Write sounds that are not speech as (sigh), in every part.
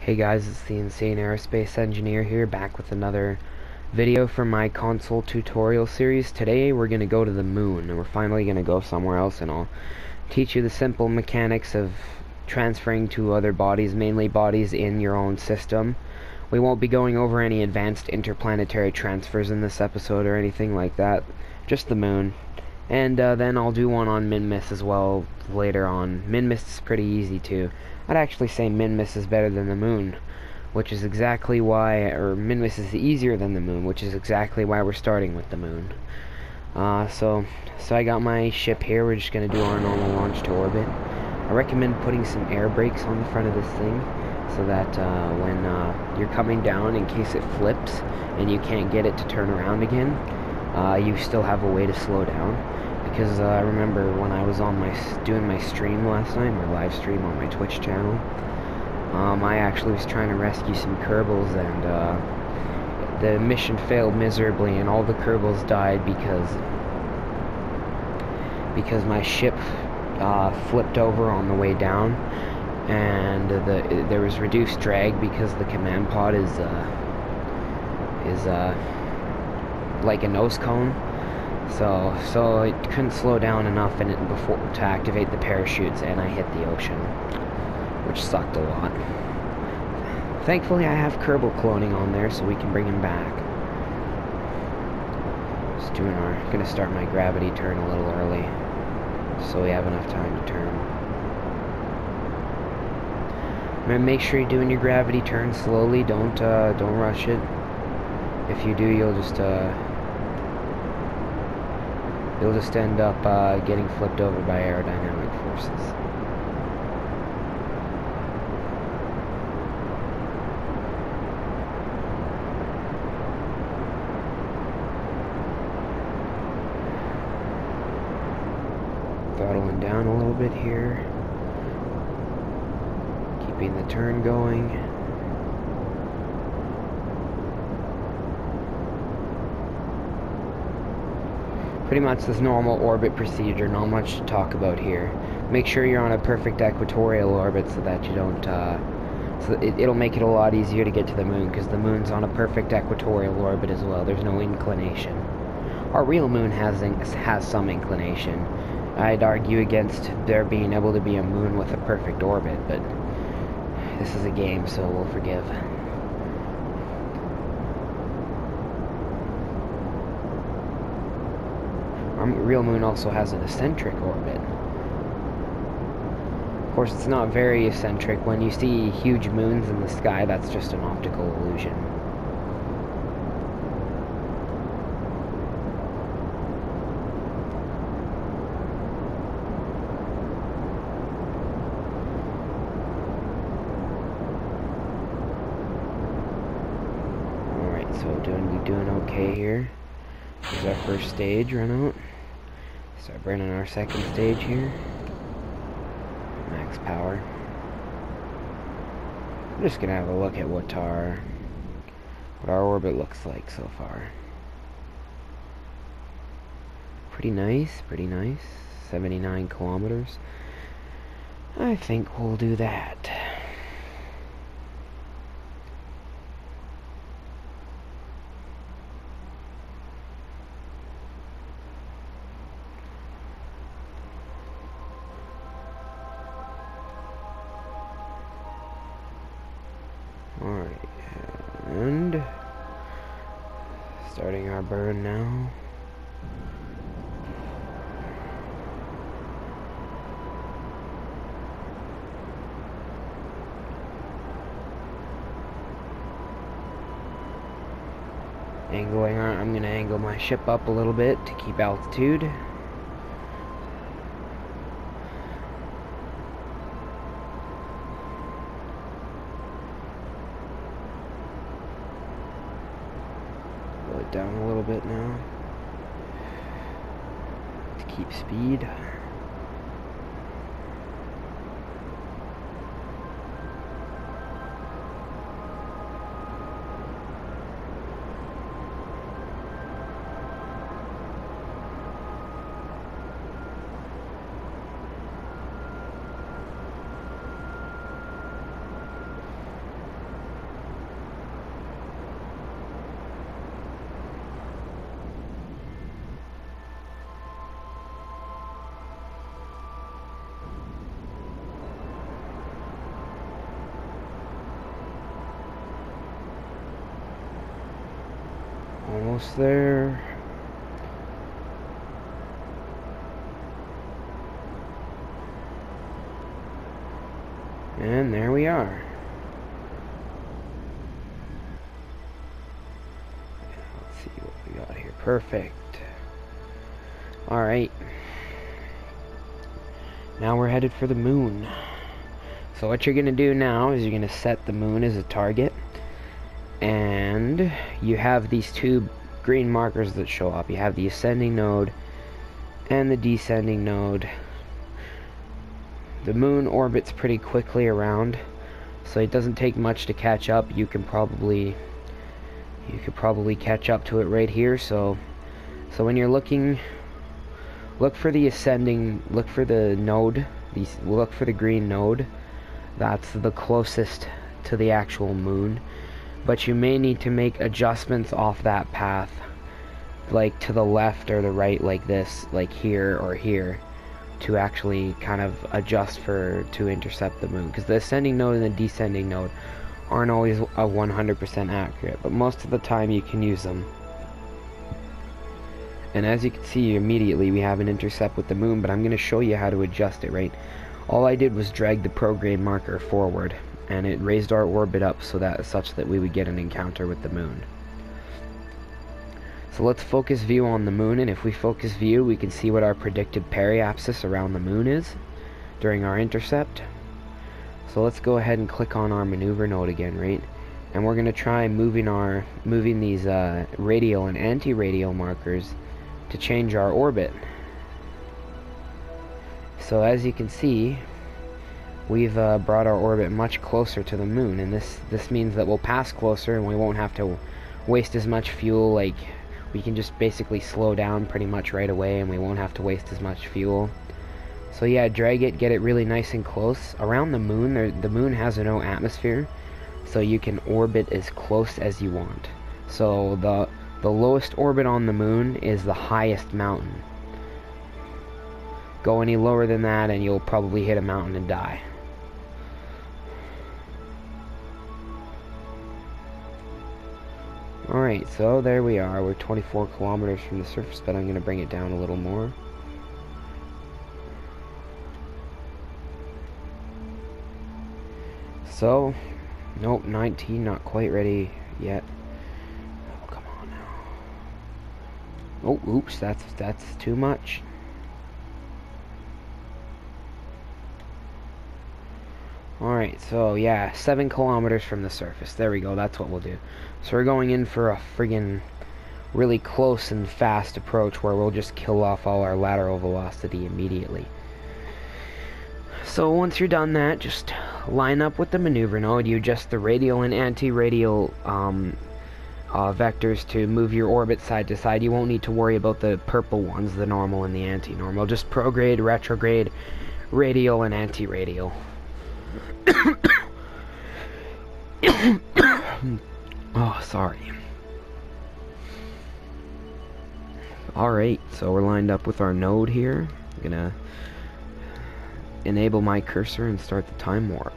Hey guys, it's the Insane Aerospace Engineer here, back with another video for my console tutorial series. Today we're going to go to the moon, and we're finally going to go somewhere else, and I'll teach you the simple mechanics of transferring to other bodies, mainly bodies in your own system. We won't be going over any advanced interplanetary transfers in this episode or anything like that, just the moon. And uh, then I'll do one on Minmus as well later on. Minmus is pretty easy too. I'd actually say Minmus is better than the moon, which is exactly why, or Minmus is easier than the moon, which is exactly why we're starting with the moon. Uh, so, so I got my ship here. We're just gonna do our normal launch to orbit. I recommend putting some air brakes on the front of this thing, so that uh, when uh, you're coming down, in case it flips and you can't get it to turn around again, uh, you still have a way to slow down because uh, I remember when I was on my doing my stream last night, my live stream on my Twitch channel, um, I actually was trying to rescue some Kerbals and uh, the mission failed miserably and all the Kerbals died because because my ship uh, flipped over on the way down and the there was reduced drag because the command pod is uh, is uh, like a nose cone so, so it couldn't slow down enough in it before to activate the parachutes, and I hit the ocean, which sucked a lot. Thankfully, I have Kerbal cloning on there, so we can bring him back. Just doing our, gonna start my gravity turn a little early, so we have enough time to turn. And make sure you're doing your gravity turn slowly. Don't, uh, don't rush it. If you do, you'll just, uh, you'll just end up uh, getting flipped over by aerodynamic forces. Throttling down a little bit here. Keeping the turn going. Pretty much this normal orbit procedure, not much to talk about here. Make sure you're on a perfect equatorial orbit so that you don't, uh, so it, will make it a lot easier to get to the moon, because the moon's on a perfect equatorial orbit as well. There's no inclination. Our real moon has, has some inclination. I'd argue against there being able to be a moon with a perfect orbit, but this is a game, so we'll forgive. Our real moon also has an eccentric orbit. Of course, it's not very eccentric. When you see huge moons in the sky, that's just an optical illusion. Alright, so doing, we doing okay here. Here's our first stage run out. Start burning our second stage here. Max power. I'm just gonna have a look at what our what our orbit looks like so far. Pretty nice, pretty nice. 79 kilometers. I think we'll do that. Alright, and starting our burn now. Angling, I'm going to angle my ship up a little bit to keep altitude. down a little bit now to keep speed. Almost there. And there we are. Let's see what we got here. Perfect. Alright. Now we're headed for the moon. So what you're going to do now is you're going to set the moon as a target. And you have these two green markers that show up. You have the ascending node and the descending node. The moon orbits pretty quickly around, so it doesn't take much to catch up. You can probably you could probably catch up to it right here. So so when you're looking look for the ascending look for the node these look for the green node that's the closest to the actual moon but you may need to make adjustments off that path like to the left or the right like this like here or here to actually kind of adjust for to intercept the moon. Because the ascending node and the descending node aren't always a 100% accurate but most of the time you can use them. And as you can see immediately we have an intercept with the moon but I'm going to show you how to adjust it right? All I did was drag the prograde marker forward and it raised our orbit up so that such that we would get an encounter with the moon. So let's focus view on the moon and if we focus view we can see what our predicted periapsis around the moon is during our intercept. So let's go ahead and click on our maneuver node again right? And we're going to try moving our moving these uh, radial and anti-radial markers to change our orbit. So as you can see, we've uh, brought our orbit much closer to the moon, and this this means that we'll pass closer and we won't have to waste as much fuel. Like we can just basically slow down pretty much right away, and we won't have to waste as much fuel. So yeah, drag it, get it really nice and close around the moon. There, the moon has no atmosphere, so you can orbit as close as you want. So the the lowest orbit on the moon is the highest mountain. Go any lower than that and you'll probably hit a mountain and die. Alright, so there we are. We're 24 kilometers from the surface, but I'm going to bring it down a little more. So, nope, 19, not quite ready yet. Oh, come on now. Oh, oops, that's that's too much. Alright, so yeah, 7 kilometers from the surface. There we go, that's what we'll do. So we're going in for a friggin' really close and fast approach where we'll just kill off all our lateral velocity immediately. So once you're done that, just line up with the maneuver node. You adjust the radial and anti-radial um, uh, vectors to move your orbit side to side. You won't need to worry about the purple ones, the normal and the anti-normal. Just prograde, retrograde, radial, and anti-radial. (coughs) oh, sorry. Alright, so we're lined up with our node here. I'm gonna enable my cursor and start the time warp.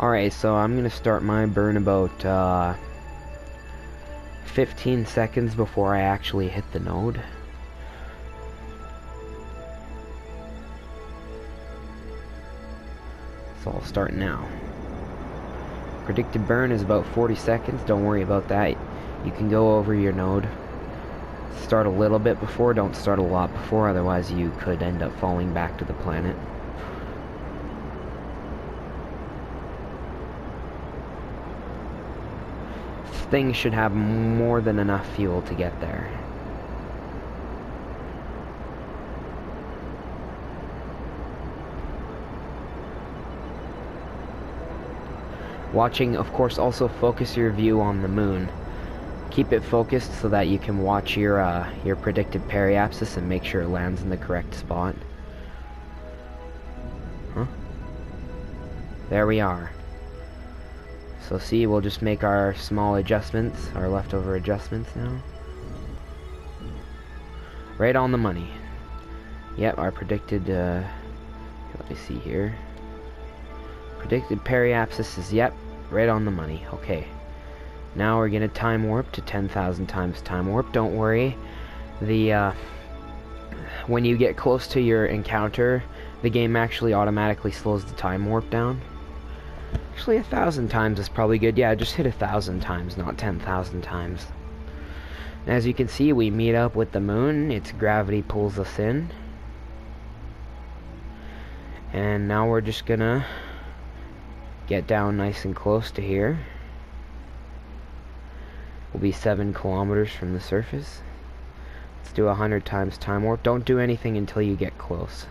Alright, so I'm going to start my burn about uh, 15 seconds before I actually hit the node. So I'll start now. Predicted burn is about 40 seconds, don't worry about that. You can go over your node. Start a little bit before, don't start a lot before, otherwise you could end up falling back to the planet. Thing should have more than enough fuel to get there. Watching, of course, also focus your view on the moon. Keep it focused so that you can watch your uh, your predicted periapsis and make sure it lands in the correct spot. Huh? There we are. So see, we'll just make our small adjustments, our leftover adjustments now. Right on the money. Yep, our predicted, uh, let me see here. Predicted periapsis is, yep, right on the money. Okay. Now we're gonna time warp to 10,000 times time warp. Don't worry. The, uh, when you get close to your encounter, the game actually automatically slows the time warp down. Actually, a thousand times is probably good. Yeah, just hit a thousand times, not 10,000 times. As you can see, we meet up with the moon. Its gravity pulls us in. And now we're just gonna get down nice and close to here. We'll be seven kilometers from the surface. Let's do a hundred times time warp. Don't do anything until you get close.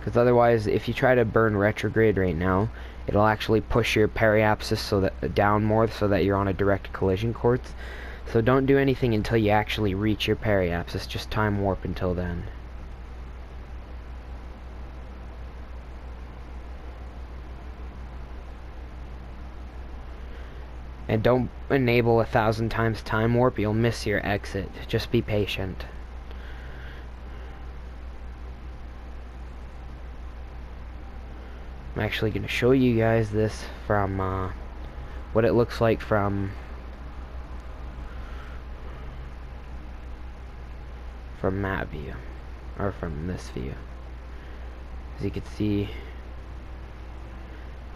Because otherwise, if you try to burn retrograde right now, it'll actually push your periapsis so that down more so that you're on a direct collision course. So don't do anything until you actually reach your periapsis. Just time warp until then. And don't enable a thousand times time warp, you'll miss your exit. Just be patient. I'm actually going to show you guys this from uh, what it looks like from from map view or from this view as you can see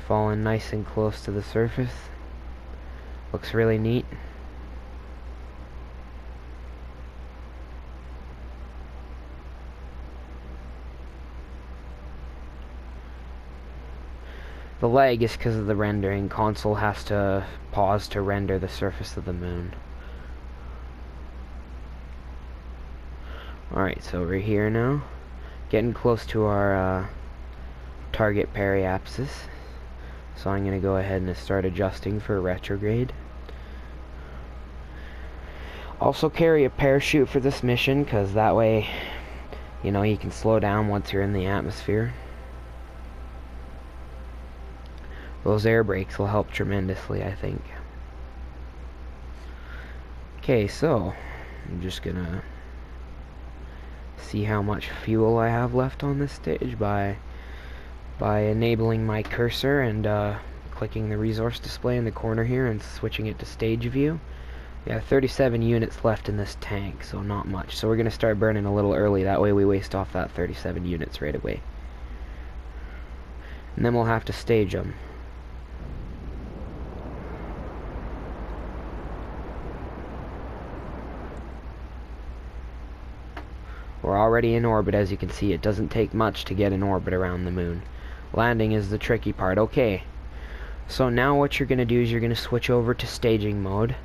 falling nice and close to the surface Looks really neat. The lag is because of the rendering. Console has to pause to render the surface of the moon. Alright, so we're here now. Getting close to our uh, target periapsis. So I'm going to go ahead and start adjusting for retrograde. Also carry a parachute for this mission because that way, you know, you can slow down once you're in the atmosphere. Those air brakes will help tremendously, I think. Okay, so I'm just gonna see how much fuel I have left on this stage by by enabling my cursor and uh, clicking the resource display in the corner here and switching it to stage view. We have 37 units left in this tank, so not much. So we're going to start burning a little early, that way we waste off that 37 units right away. And then we'll have to stage them. We're already in orbit, as you can see. It doesn't take much to get in orbit around the moon. Landing is the tricky part. Okay. So now what you're going to do is you're going to switch over to staging mode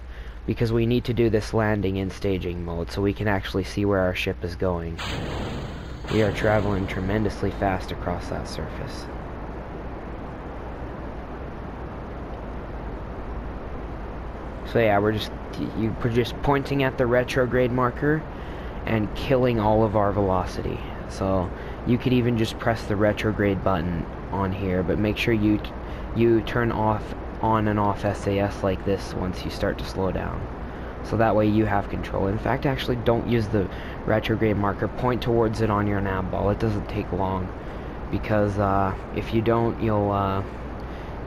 because we need to do this landing in staging mode so we can actually see where our ship is going. We are traveling tremendously fast across that surface. So yeah, we're just you are just pointing at the retrograde marker and killing all of our velocity. So you could even just press the retrograde button on here, but make sure you you turn off on and off SAS like this once you start to slow down. So that way you have control. In fact, actually don't use the retrograde marker. Point towards it on your nav ball. It doesn't take long. Because uh, if you don't, you'll uh,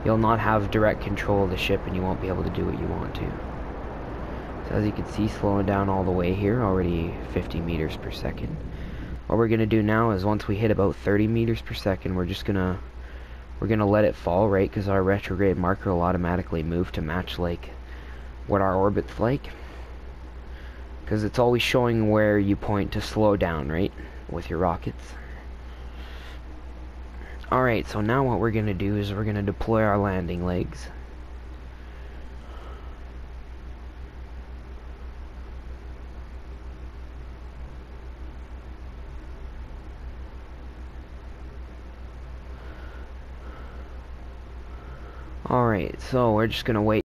you'll not have direct control of the ship and you won't be able to do what you want to. So as you can see, slowing down all the way here, already 50 meters per second. What we're going to do now is once we hit about 30 meters per second, we're just going to we're to let it fall, right? Because our retrograde marker will automatically move to match, like, what our orbit's like. Because it's always showing where you point to slow down, right? With your rockets. Alright, so now what we're going to do is we're going to deploy our landing legs. Alright, so we're just gonna wait